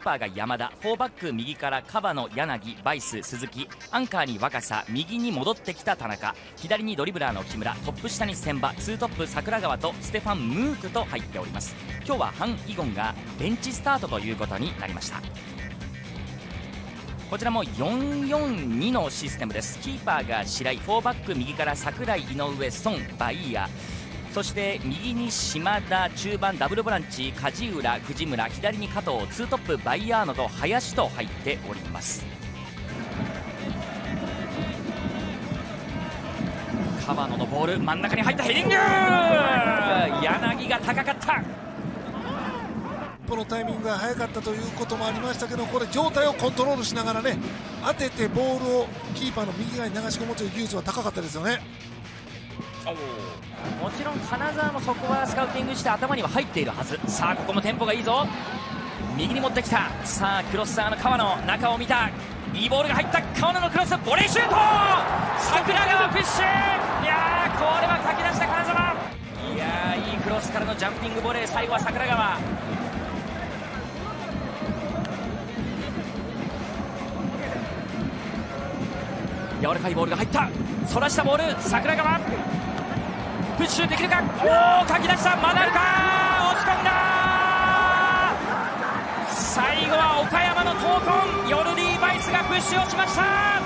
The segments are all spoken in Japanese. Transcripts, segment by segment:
ーパーが山田4バック右からカ野柳バイス鈴木。アンカーに若狭右に戻ってきた田中。左にドリブラーの木村。トップ下に千葉。ツートップ桜川とステファン・ムークと入っております。今日はハン・イゴンがベンチスタートということになりました。こちらも442のシステムです。キーパーが白井4バック右から櫻井井上孫バイヤー。そして右に島田中盤ダブルボランチ梶浦藤村左に加藤ツートップバイヤーノと林と入っております。川野のボール真ん中に入ったヘディング!柳が高かった!このタイミングが早かったということもありましたけどこれ状態をコントロールしながらね当ててボールをキーパーの右側に流し込むという技術は高かったですよね。もちろん金沢もそこはスカウティングして頭には入っているはず。さあここもテンポがいいぞ。右に持ってきた。さあクロスサーの川野中を見た。いいボールが入った。川野のクロス。ボレーシュート！桜川プッシュ！いやーこれはかき出した金沢いやーいいクロスからのジャンピングボレー最後は桜川。柔らかいボールが入った。そらしたボール桜川。プッシュできるか？おおかき出した。まだあるか？押し込んだ。最後は岡山の闘魂。ヨルディ・バイスがプッシュをしました。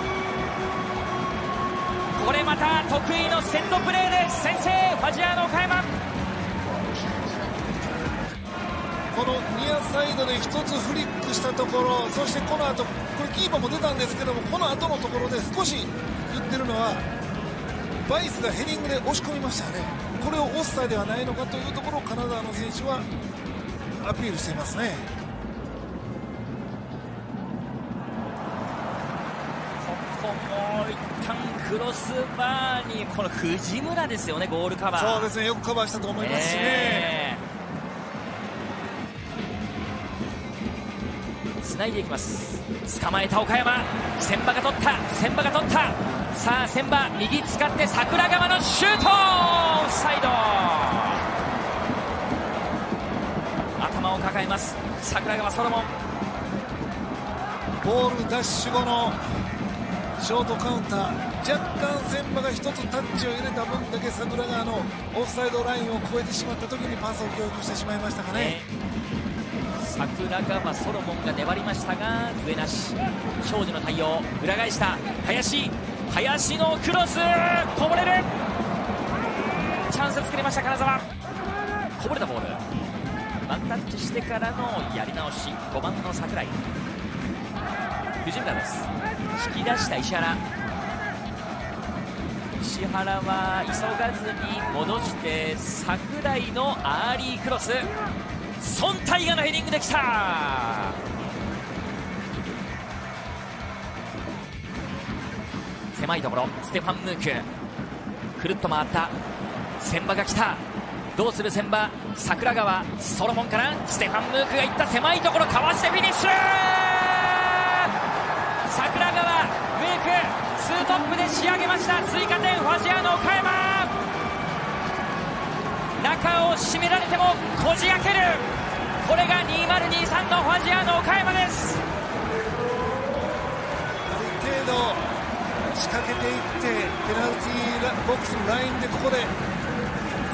これまた得意のセットプレーで先制。ファジアーノ岡山。このニアサイドで1つフリックしたところそしてこの後これキーパーも出たんですけどもこの後のところで少し言ってるのはバイスがヘディングで押し込みましたね。これをオフサイではないのかというところをカナダの選手はアピールしていますね。ここも一旦クロスバーにこの藤村ですよねゴールカバー。そうですねよくカバーしたと思いますしね、えー。繋いでいきます。捕まえた岡山。千葉が取った。千葉が取ったさあ千葉右使って桜川のシュートオフサイド頭を抱えます桜川ソロモンボールダッシュ後のショートカウンター若干千葉が1つタッチを入れた分だけ桜川のオフサイドラインを越えてしまった時にパスを供給してしまいましたかね、桜川ソロモンが粘りましたが上なし庄司の対応裏返した林林のクロスこぼれる。チャンス作りました金沢。こぼれたボール。ワンタッチしてからのやり直し。5番の櫻井。藤村です。引き出した石原。石原は急がずに戻して櫻井のアーリークロス。孫大河のヘディングできた。狭いところステファン・ムーク。くるっと回った。千葉が来た。どうする千葉？桜川。ソロモンから。ステファン・ムークがいった。狭いところかわしてフィニッシュ！桜川。ムーク。2トップで仕上げました。追加点ファジアーノ岡山。中を締められてもこじ開ける。これが2023のファジアーノ岡山です。仕掛けていってペナルティーボックスのラインでここで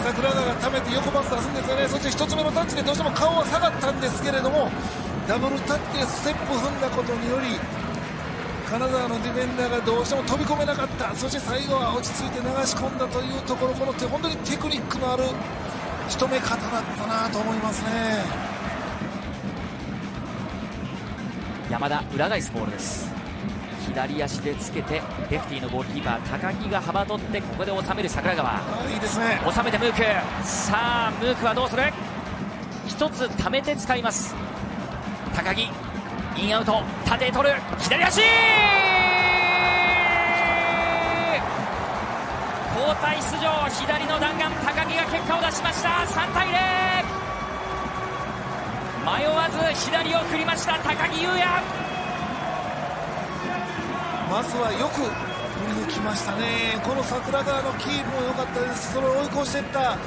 桜川がためて横パス出すんですよね。そして1つ目のタッチでどうしても顔は下がったんですけれどもダブルタッチでステップ踏んだことにより金沢のディフェンダーがどうしても飛び込めなかった。そして最後は落ち着いて流し込んだというところこの手本当にテクニックのある仕留め方だったなと思いますね。山田裏返すボールです。左足でつけてレフティーのゴールキーパー高木が幅取ってここで収める桜川。いいですね。収めてムーク。さあムークはどうする？一つ溜めて使います。高木インアウト。縦へ取る。左足！交代出場。左の弾丸。高木が結果を出しました。3対0迷わず左を振りました。高木優也まずはよく振り抜きましたね。この桜川のキープも良かったです。それを追い越していった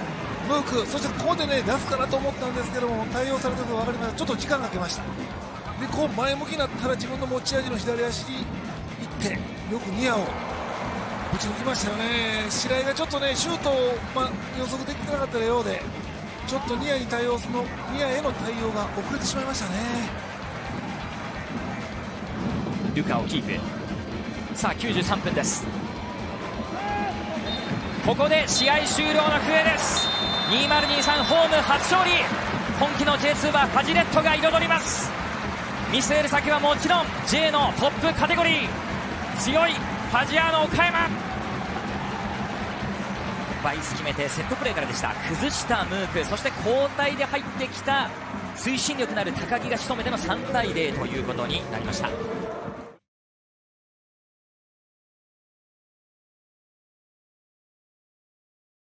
ムーク。そしてここでね出すかなと思ったんですけども対応されたと分かりました。ちょっと時間がかけました。でこう前向きになったら自分の持ち味の左足に行ってよくニアを打ち抜きましたよね。白井がちょっとねシュートを、ま、予測できてなかったようでちょっとニアに対応そのニアへの対応が遅れてしまいましたね。ルカをキープ。さあ93分です。ここで試合終了の笛です。2023ホーム初勝利。今季の J2 はファジレットが彩ります。見据える先はもちろん J のトップカテゴリー。強いファジアーノ岡山。バイス決めてセットプレーからでした。崩したムーク。そして交代で入ってきた推進力のある高木が仕留めての3対0ということになりました。